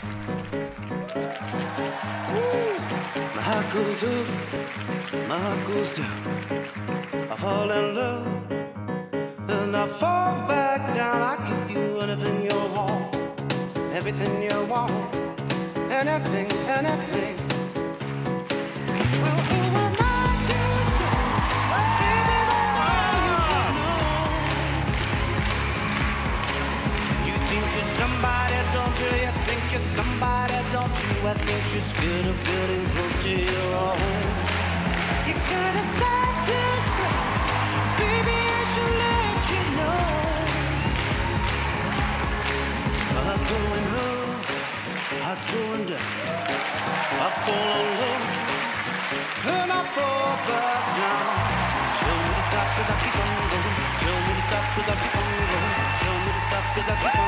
My heart goes up, my heart goes down. I fall in love, and I fall back down. I give you anything you want, everything you want, anything, anything. I think you're scared of getting close to your own. You gotta stop this baby. I should let you know. Heart going up, heart's going down. I fall in love, and I fall back down. Tell me to stop 'cause I keep on going. Tell me to stop 'cause I keep on going. Tell me to stop 'cause I keep on.